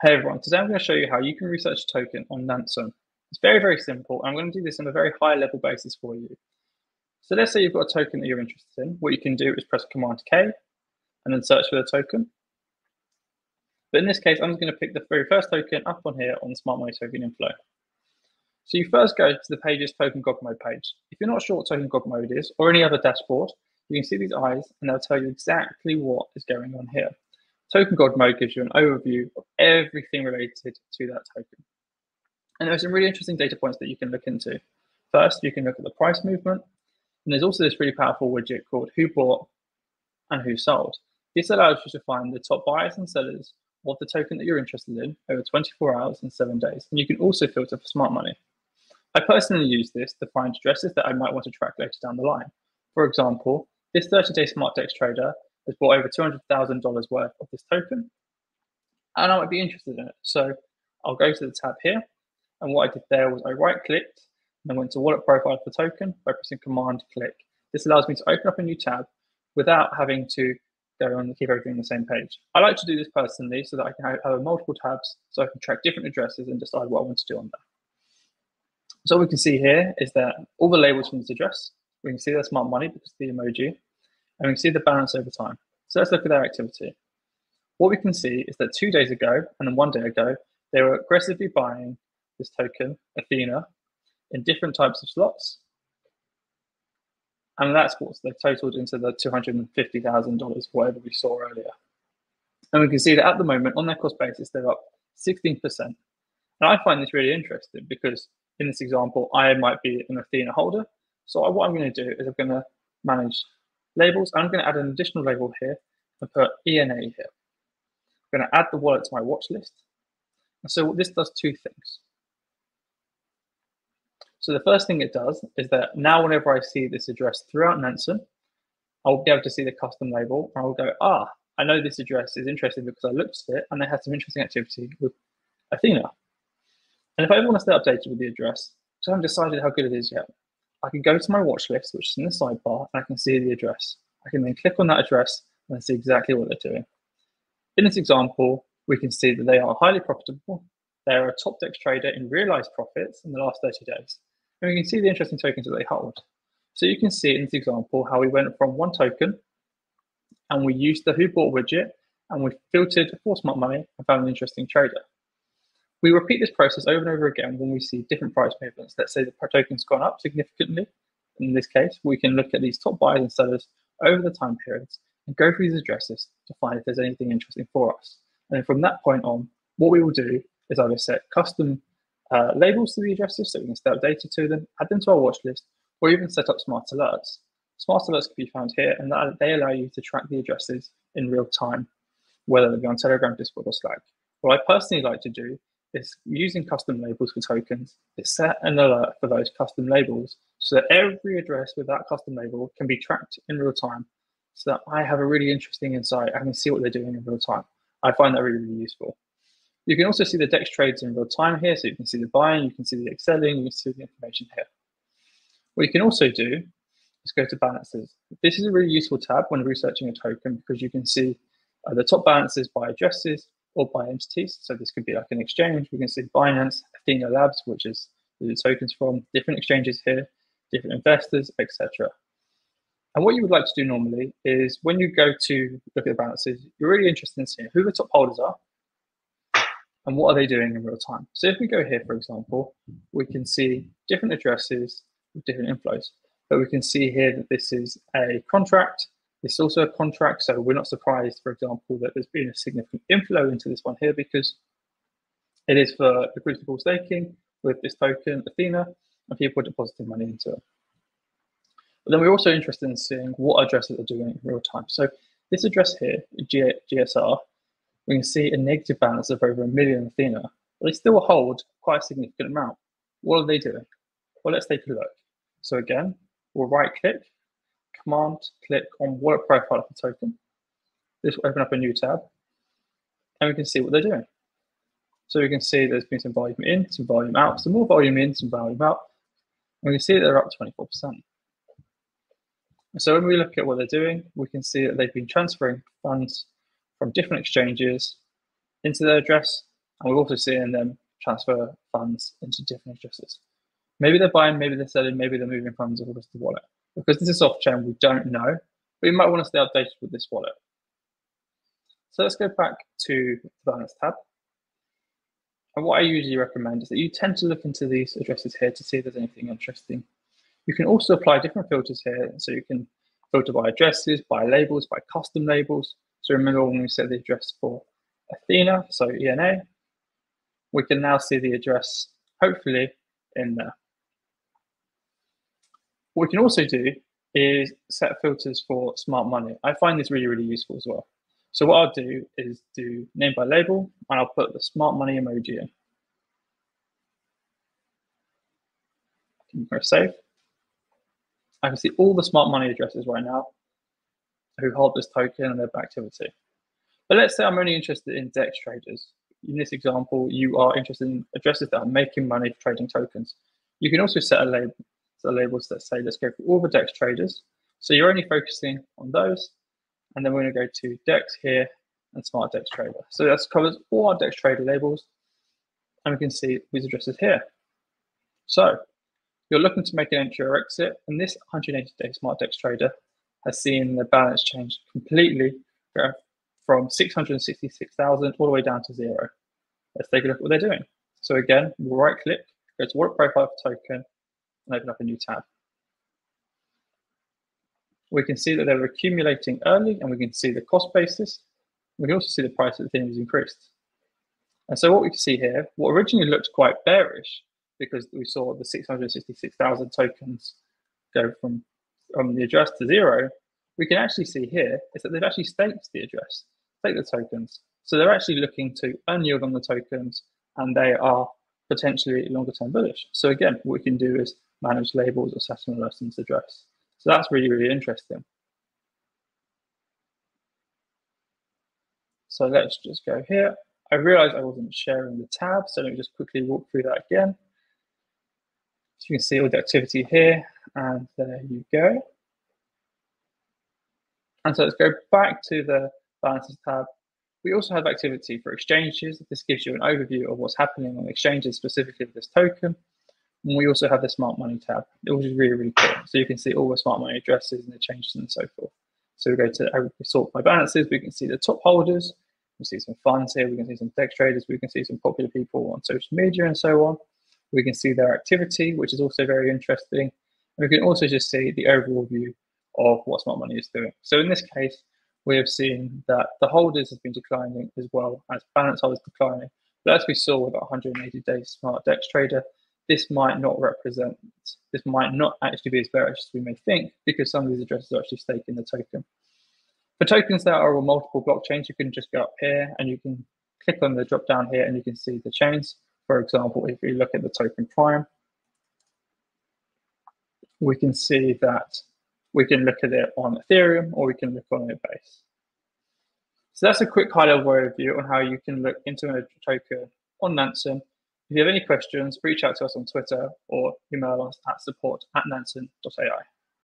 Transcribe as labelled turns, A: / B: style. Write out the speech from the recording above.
A: Hey everyone, today I'm going to show you how you can research a token on Nansen. It's very, very simple. I'm going to do this on a very high level basis for you. So let's say you've got a token that you're interested in. What you can do is press Command K and then search for the token. But in this case, I'm just going to pick the very first token up on here on the Smart Money Token Inflow. So you first go to the page's Token God Mode page. If you're not sure what Token God Mode is or any other dashboard, you can see these eyes and they'll tell you exactly what is going on here. Token God Mode gives you an overview of everything related to that token. And there's some really interesting data points that you can look into. First, you can look at the price movement. And there's also this really powerful widget called Who Bought and Who Sold. This allows you to find the top buyers and sellers of the token that you're interested in over 24 hours and seven days. And you can also filter for smart money. I personally use this to find addresses that I might want to track later down the line. For example, this 30 day smart DEX trader has bought over $200,000 worth of this token. And I might be interested in it. So I'll go to the tab here. And what I did there was I right clicked and went to wallet profile for token by pressing command click. This allows me to open up a new tab without having to go on and keep everything on the same page. I like to do this personally so that I can have multiple tabs so I can track different addresses and decide what I want to do on there. So what we can see here is that all the labels from this address, we can see the smart money because of the emoji, and we can see the balance over time. So let's look at their activity. What we can see is that two days ago and then one day ago, they were aggressively buying this token, Ethena, in different types of slots. And that's what they totaled into the $250,000, whatever we saw earlier. And we can see that at the moment, on their cost basis, they're up 16%. And I find this really interesting because in this example, I might be an Ethena holder. So what I'm going to do is I'm going to manage labels. I'm going to add an additional label here and put ENA here. I'm going to add the wallet to my watch list. And so this does two things. So the first thing it does is that now whenever I see this address throughout Nansen, I'll be able to see the custom label and I'll go, ah, I know this address is interesting because I looked at it and they had some interesting activity with Ethena. And if I ever want to stay updated with the address, because I haven't decided how good it is yet, I can go to my watch list, which is in the sidebar, and I can see the address. I can then click on that address and see exactly what they're doing. In this example, we can see that they are highly profitable. They are a top DEX trader in realized profits in the last 30 days. And we can see the interesting tokens that they hold. So you can see in this example how we went from one token and we used the Who Bought widget and we filtered for smart money and found an interesting trader. We repeat this process over and over again when we see different price movements. Let's say the token's gone up significantly. In this case, we can look at these top buyers and sellers over the time periods and go through these addresses to find if there's anything interesting for us. And then from that point on, what we will do is either set custom uh, labels to the addresses so we can set data to them, add them to our watch list, or even set up smart alerts. Smart alerts can be found here, and that, they allow you to track the addresses in real time, whether they be on Telegram, Discord, or Slack. What I personally like to do is using custom labels for tokens. It's set an alert for those custom labels so that every address with that custom label can be tracked in real time so that I have a really interesting insight. I can see what they're doing in real time. I find that really, really useful. You can also see the DEX trades in real time here. So you can see the buying, you can see the selling, you can see the information here. What you can also do is go to balances. This is a really useful tab when researching a token because you can see uh, the top balances by addresses, or by entities. So this could be like an exchange. We can see Binance, Ethena Labs, which is the tokens from different exchanges here, different investors, etc. And what you would like to do normally is when you go to look at the balances, you're really interested in seeing who the top holders are and what are they doing in real time. So if we go here, for example, we can see different addresses with different inflows. But we can see here that this is a contract it's also a contract, so we're not surprised, for example, that there's been a significant inflow into this one here because it is for the equitable staking with this token, Ethena, and people depositing money into it. But then we're also interested in seeing what addresses are doing in real time. So this address here, G GSR, we can see a negative balance of over a million Ethena, but they still hold quite a significant amount. What are they doing? Well, let's take a look. So again, we'll right click command click on wallet profile of the token. This will open up a new tab and we can see what they're doing. So we can see there's been some volume in, some volume out, some more volume in, some volume out. And we can see they're up 24%. So when we look at what they're doing, we can see that they've been transferring funds from different exchanges into their address And we're also seeing them transfer funds into different addresses. Maybe they're buying, maybe they're selling, maybe they're moving funds across the wallet. Because this is off chain, we don't know, but you might want to stay updated with this wallet. So let's go back to the balance tab. And what I usually recommend is that you tend to look into these addresses here to see if there's anything interesting. You can also apply different filters here. So you can filter by addresses, by labels, by custom labels. So remember when we set the address for Ethena, so ENA, we can now see the address, hopefully, in there. What we can also do is set filters for smart money. I find this really, really useful as well. So what I'll do is do name by label, and I'll put the smart money emoji in. Can press save. I can see all the smart money addresses right now who hold this token and their activity. But let's say I'm only interested in DEX traders. In this example, you are interested in addresses that are making money trading tokens. You can also set a label, set labels that say, let's go for all the DEX traders. So you're only focusing on those. And then we're going to go to DEX here and Smart DEX Trader. So that covers all our DEX Trader labels. And we can see these addresses here. So you're looking to make an entry or exit, and this 180 day Smart DEX Trader has seen the balance change completely from 666,000 all the way down to zero. Let's take a look at what they're doing. So again, right click, go to wallet profile token, and open up a new tab. We can see that they're accumulating early, and we can see the cost basis. We can also see the price of the thing has increased. And so what we can see here, what originally looked quite bearish, because we saw the 666,000 tokens go from, from the address to zero, we can actually see here is that they've actually staked the address, staked the tokens. So they're actually looking to earn yield on the tokens and they are potentially longer term bullish. So again, what we can do is manage labels or lessons address. So that's really, really interesting. So let's just go here. I realized I wasn't sharing the tab, so let me just quickly walk through that again. So you can see all the activity here, and there you go. And so let's go back to the balances tab. We also have activity for exchanges. This gives you an overview of what's happening on exchanges, specifically with this token. And we also have the smart money tab, which is really, really cool. So you can see all the smart money addresses and the changes and so forth. So we go to sort by balances, we can see the top holders, we see some funds here, we can see some DEX traders, we can see some popular people on social media and so on. We can see their activity, which is also very interesting. And we can also just see the overall view of what smart money is doing. So in this case, we have seen that the holders have been declining as well as balance holders declining. But as we saw with our 180 day smart DEX trader, this might not represent, this might not actually be as bearish as we may think because some of these addresses are actually staking the token. For tokens that are on multiple blockchains, you can just go up here and you can click on the drop down here and you can see the chains. For example, if we look at the token prime, we can see that we can look at it on Ethereum or we can look on base. So that's a quick high level overview on how you can look into a token on Nansen. If you have any questions, reach out to us on Twitter or email us at support at nansen.ai.